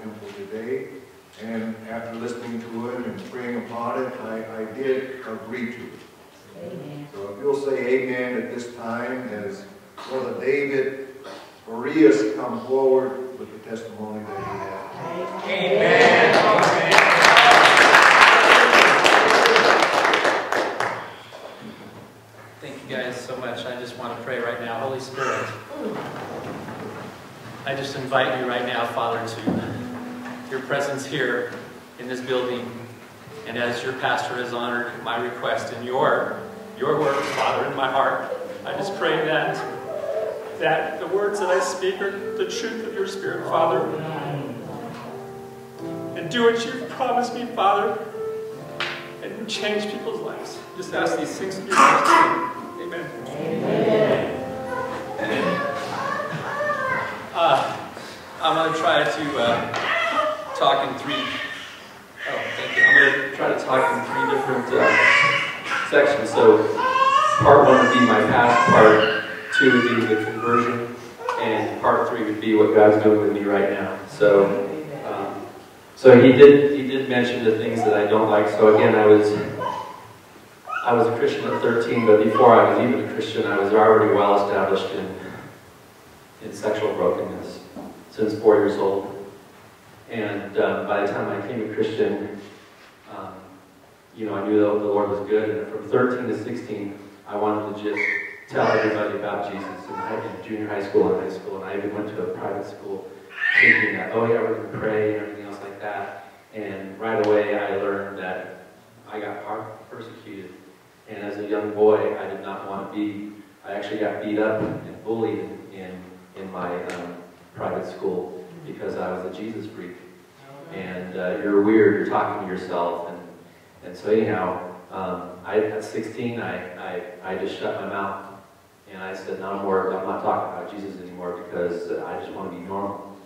temple today. And after listening to it and praying upon it, I, I did agree to it. Amen. So if you'll say amen at this time as Brother David Arias come forward with the testimony that he has. Amen. Thank you guys so much. I just want to pray right now. Holy Spirit, I just invite you right now, Father, to your presence here in this building. And as your pastor has honored my request and your, your words, Father, in my heart, I just pray that, that the words that I speak are the truth of your Spirit, Father. And do what you've promised me, Father, and change people's lives. Just ask these things in your name. Oh, thank you. I'm going to try to talk in three different uh, sections. So, part one would be my past, part two would be the conversion, and part three would be what God's doing with me right now. So, um, so he did he did mention the things that I don't like. So again, I was I was a Christian at 13, but before I was even a Christian, I was already well established in in sexual brokenness since four years old. And uh, by the time I became a Christian, um, you know, I knew that the Lord was good. And from 13 to 16, I wanted to just tell everybody about Jesus. And I in junior high school and high school, and I even went to a private school thinking that, oh yeah, we're going to pray and everything else like that. And right away, I learned that I got persecuted. And as a young boy, I did not want to be, I actually got beat up and bullied in, in my um, private school because I was a Jesus freak. And uh, you're weird, you're talking to yourself. And, and so anyhow, um, I, at 16, I, I, I just shut my mouth. And I said, no more, I'm not talking about Jesus anymore because uh, I just want to be normal.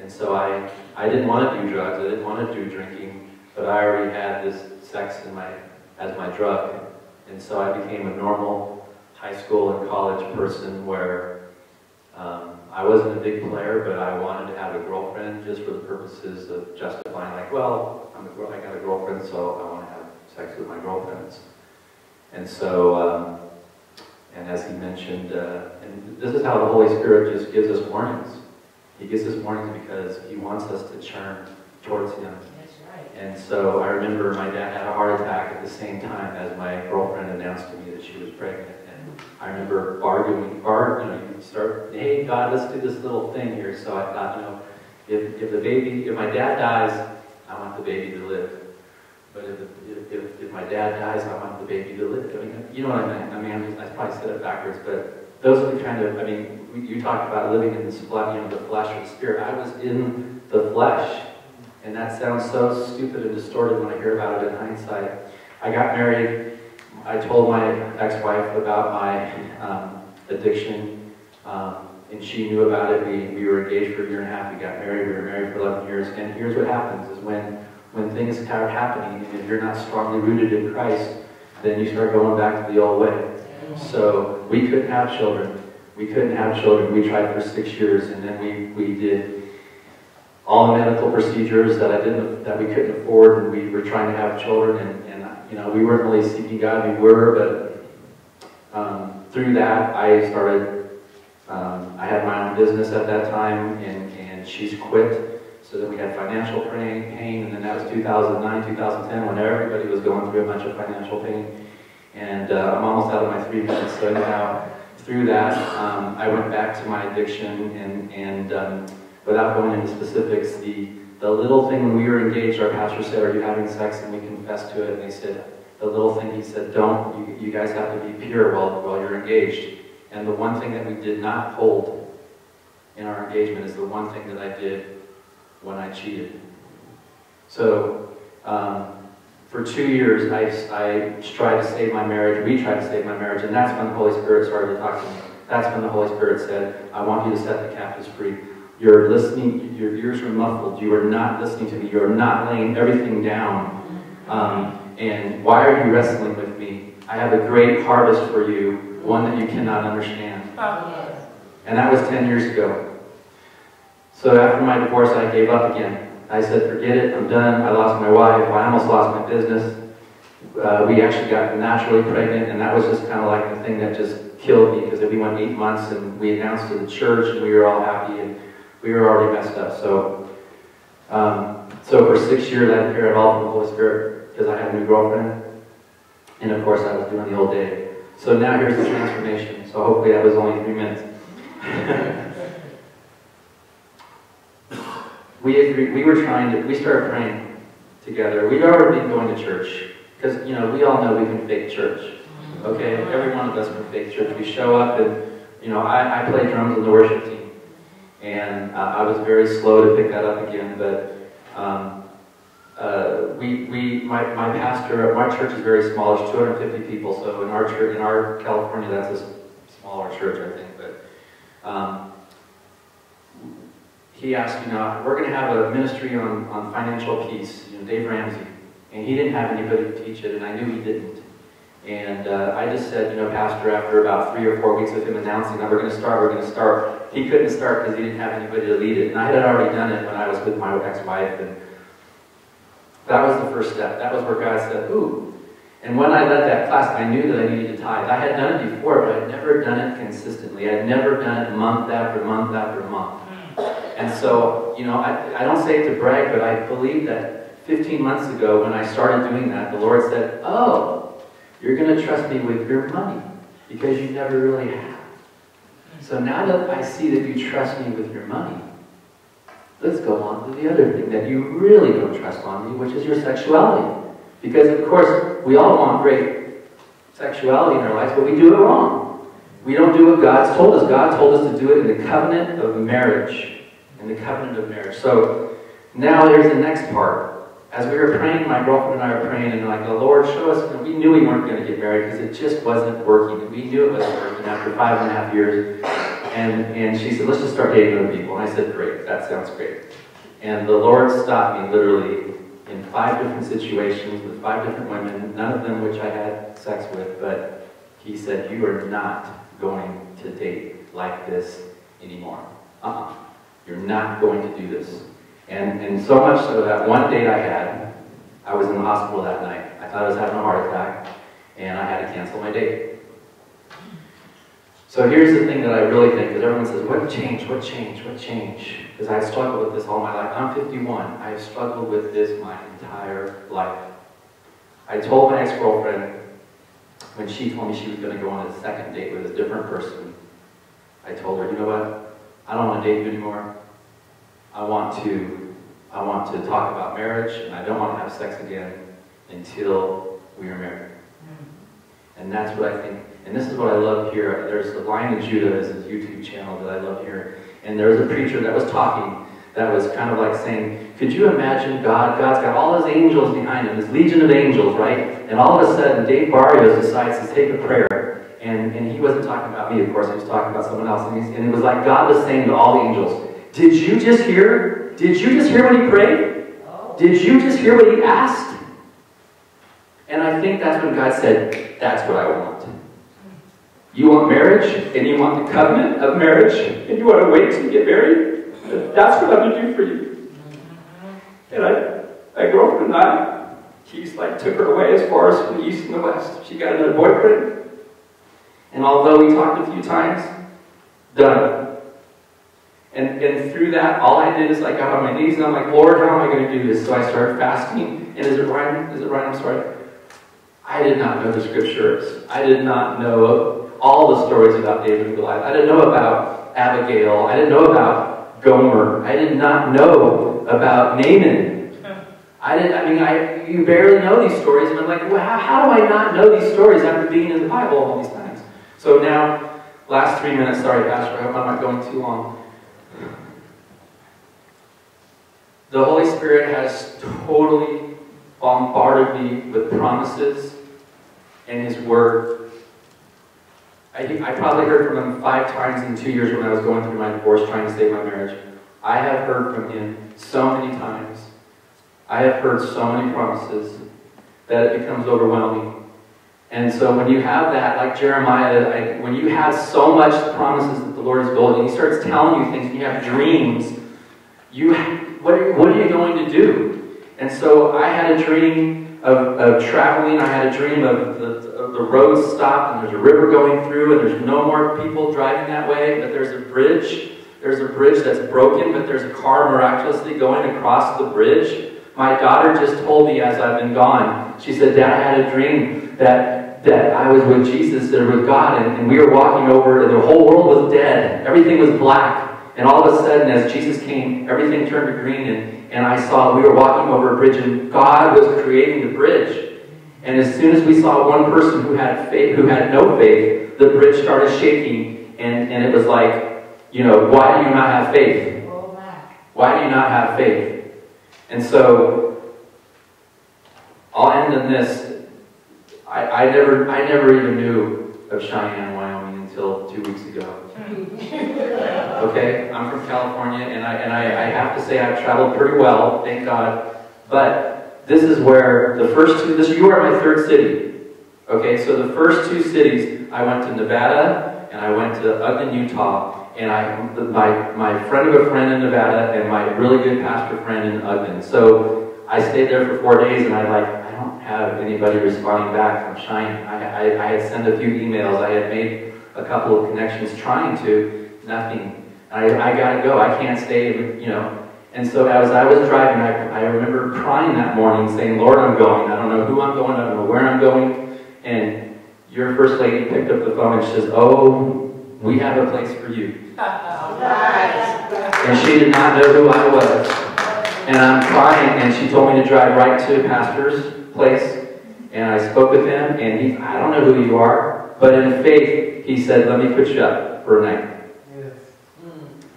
And so I, I didn't want to do drugs, I didn't want to do drinking, but I already had this sex in my, as my drug. And so I became a normal high school and college person where um, I wasn't a big player, but I wanted to have a girlfriend just for the purposes of justifying, like, well, I'm a, girl- I got a girlfriend, so I want to have sex with my girlfriends. And so, um, and as he mentioned, uh, and this is how the Holy Spirit just gives us warnings. He gives us warnings because he wants us to turn towards him. That's right. And so I remember my dad had a heart attack at the same time as my girlfriend announced to me that she was pregnant. I remember arguing, you start, hey God, let's do this little thing here. So I thought, you know, if, if the baby, if my dad dies, I want the baby to live. But if, if, if, if my dad dies, I want the baby to live. I mean, you know what I mean? I mean, I probably said it backwards, but those are the kind of, I mean, you talked about living in this flesh, you know, the flesh or the spirit. I was in the flesh. And that sounds so stupid and distorted when I hear about it in hindsight. I got married. I told my ex-wife about my um, addiction, um, and she knew about it. We, we were engaged for a year and a half. We got married. We were married for 11 years. And here's what happens: is when when things start happening, and if you're not strongly rooted in Christ, then you start going back to the old way. So we couldn't have children. We couldn't have children. We tried for six years, and then we, we did all the medical procedures that I didn't that we couldn't afford, and we were trying to have children, and, and you know we weren't really seeking God. We were, but um, through that I started. Um, I had my own business at that time, and, and she's quit. So then we had financial pain, pain, and then that was 2009, 2010, when everybody was going through a bunch of financial pain. And uh, I'm almost out of my three minutes. So now, through that, um, I went back to my addiction, and, and um, without going into specifics, the, the little thing when we were engaged, our pastor said, are you having sex? And we confessed to it, and they said, the little thing, he said, don't, you, you guys have to be pure while, while you're engaged. And the one thing that we did not hold in our engagement is the one thing that I did when I cheated. So, um, for two years, I, I tried to save my marriage. We tried to save my marriage, and that's when the Holy Spirit started to talk to me. That's when the Holy Spirit said, I want you to set the captives free. You're listening, your ears are muffled. You are not listening to me. You are not laying everything down. Um, and why are you wrestling with me? I have a great harvest for you, one that you cannot understand. Yes. And that was 10 years ago. So after my divorce, I gave up again. I said, forget it, I'm done. I lost my wife. I almost lost my business. Uh, we actually got naturally pregnant, and that was just kind of like the thing that just killed me because we went eight months and we announced to the church and we were all happy and we were already messed up. So, um, so for six years I to hear it all from the Holy Spirit because I had a new girlfriend, and of course I was doing the old day. So now here's the transformation. So hopefully that was only three minutes. we agreed, we were trying to, we started praying together. We'd already been going to church because you know we all know we can fake church. Okay, every one of us can fake church. We show up and you know I, I play drums in the worship team, and uh, I was very slow to pick that up again, but. Um, uh, we, we, my, my pastor, my church is very small. it's 250 people, so in our church, in our California, that's a smaller church, I think. But um, he asked, you know, we're going to have a ministry on, on financial peace. You know, Dave Ramsey, and he didn't have anybody to teach it, and I knew he didn't. And uh, I just said, you know, Pastor, after about three or four weeks of him announcing that we're going to start, we're going to start. He couldn't start because he didn't have anybody to lead it, and I had already done it when I was with my ex-wife, and that was the first step. That was where God said, ooh. And when I led that class, I knew that I needed to tithe. I had done it before, but I'd never done it consistently. I'd never done it month after month after month. And so, you know, I, I don't say it to brag, but I believe that 15 months ago when I started doing that, the Lord said, oh, you're going to trust me with your money because you never really have. So now that I see that you trust me with your money, let's go on to the other thing that you really don't trust on me, which is your sexuality. Because, of course, we all want great sexuality in our lives, but we do it wrong. We don't do what God's told us. God told us to do it in the covenant of marriage. In the covenant of marriage. So now here's the next part. As we were praying, my girlfriend and I were praying, and like, the Lord, show us. we knew we weren't going to get married because it just wasn't working. We knew it wasn't working after five and a half years. And, and she said, let's just start dating other people. And I said, great, that sounds great. And the Lord stopped me literally in five different situations with five different women, none of them which I had sex with, but he said, you are not going to date like this anymore. Uh-uh. You're not going to do this. And, and so much so that one date I had, I was in the hospital that night. I thought I was having a heart attack, and I had to cancel my date. So here's the thing that I really think, because everyone says, what changed, what changed, what changed? Because I've struggled with this all my life. I'm 51. I've struggled with this my entire life. I told my ex-girlfriend, when she told me she was going to go on a second date with a different person, I told her, you know what? I don't want to date you anymore. I want to, I want to talk about marriage, and I don't want to have sex again until we are married. Mm. And that's what I think and this is what I love here. There's the Lion of Judah is his YouTube channel that I love here. And there was a preacher that was talking that was kind of like saying, could you imagine God? God's got all his angels behind him, his legion of angels, right? And all of a sudden, Dave Barrios decides to take a prayer. And, and he wasn't talking about me, of course, he was talking about someone else. And, and it was like God was saying to all the angels, Did you just hear? Did you just hear what he prayed? Did you just hear what he asked? And I think that's when God said, That's what I want. You want marriage, and you want the covenant of marriage, and you want to wait till you get married? That's what I'm going to do for you. And I, my girlfriend and I, he's like took her away as far as from the east and the west. She got another boyfriend. And although we talked a few times, done. And, and through that, all I did is I got on my knees and I'm like, Lord, how am I going to do this? So I started fasting. And is it right? Is it right? I'm sorry. I did not know the scriptures. I did not know all the stories about David and Goliath. I didn't know about Abigail. I didn't know about Gomer. I did not know about Naaman. I didn't, I mean, I, you barely know these stories, and I'm like, well, how, how do I not know these stories after being in the Bible all these times? So now, last three minutes, sorry, Pastor, I hope I'm not going too long. The Holy Spirit has totally bombarded me with promises and His Word I, I probably heard from him five times in two years when I was going through my divorce trying to save my marriage. I have heard from him so many times. I have heard so many promises that it becomes overwhelming. And so when you have that, like Jeremiah, I, when you have so much promises that the Lord is building, he starts telling you things, and you have dreams, you, what what are you going to do? And so I had a dream of, of traveling. I had a dream of the, of the roads stopped and there's a river going through and there's no more people driving that way, but there's a bridge. There's a bridge that's broken, but there's a car miraculously going across the bridge. My daughter just told me as I've been gone, she said, Dad, I had a dream that, that I was with Jesus or with God, and, and we were walking over, and the whole world was dead. Everything was black. And all of a sudden, as Jesus came, everything turned to green, and, and I saw we were walking over a bridge, and God was creating the bridge. And as soon as we saw one person who had faith, who had no faith, the bridge started shaking, and, and it was like, you know, why do you not have faith? Why do you not have faith? And so, I'll end on this. I, I never, I never even knew of Cheyenne, Wyoming until two weeks ago. Mm. Okay, I'm from California, and I and I, I have to say I've traveled pretty well, thank God. But this is where the first two. This you are my third city. Okay, so the first two cities I went to Nevada and I went to Ogden, Utah, and I my my friend of a friend in Nevada and my really good pastor friend in Ogden. So I stayed there for four days, and I like I don't have anybody responding back from Cheyenne. I, I, I had sent a few emails. I had made a couple of connections trying to, nothing. I, I gotta go. I can't stay, you know. And so as I was driving, I, I remember crying that morning, saying, Lord, I'm going. I don't know who I'm going. I don't know where I'm going. And your first lady picked up the phone and she says, Oh, we have a place for you. And she did not know who I was. And I'm crying, and she told me to drive right to pastor's place. And I spoke with him, and he, I don't know who you are, but in faith, he said, Let me put you up for a night.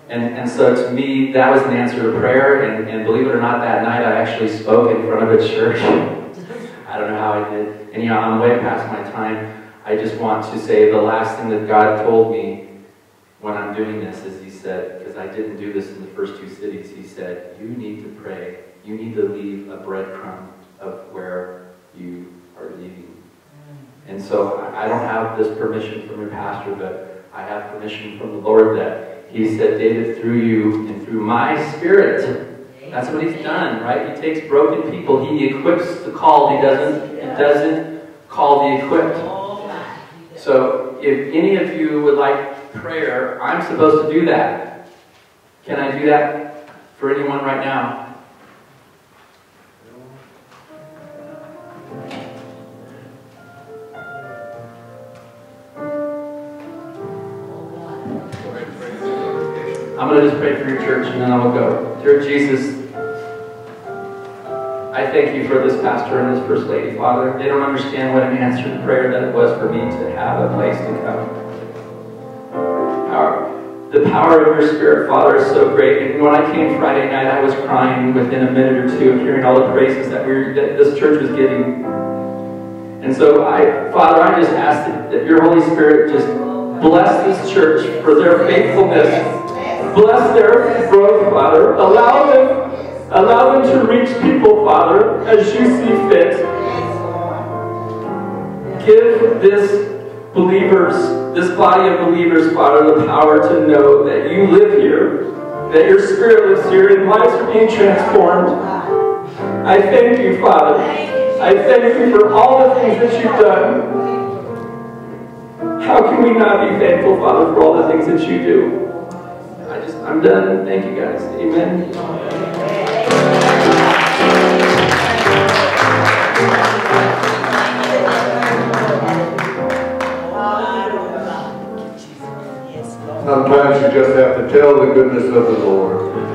And, and so to me, that was an answer to prayer. And, and believe it or not, that night I actually spoke in front of a church. I don't know how I did. And you know, I'm way past my time. I just want to say the last thing that God told me when I'm doing this is He said, because I didn't do this in the first two cities, He said, You need to pray. You need to leave a breadcrumb of where you are leaving. And so I don't have this permission from your pastor, but I have permission from the Lord that he said, David, through you and through my spirit. That's what he's done, right? He takes broken people, he equips the called, he doesn't, he doesn't call the equipped. So if any of you would like prayer, I'm supposed to do that. Can I do that for anyone right now? I'm going to just pray for your church and then I will go. Dear Jesus, I thank you for this pastor and this first lady, Father. They don't understand what an answered prayer that it was for me to have a place to come. The power of your spirit, Father, is so great. And when I came Friday night, I was crying within a minute or two of hearing all the praises that, we that this church was giving. And so, I, Father, I just ask that, that your Holy Spirit just bless this church for their faithfulness Bless their growth, Father. Allow them, allow them to reach people, Father, as you see fit. Give this believers, this body of believers, Father, the power to know that you live here, that your spirit lives here, and lives are being transformed. I thank you, Father. I thank you for all the things that you've done. How can we not be thankful, Father, for all the things that you do? I just, I'm done. Thank you guys. Amen. Sometimes you just have to tell the goodness of the Lord.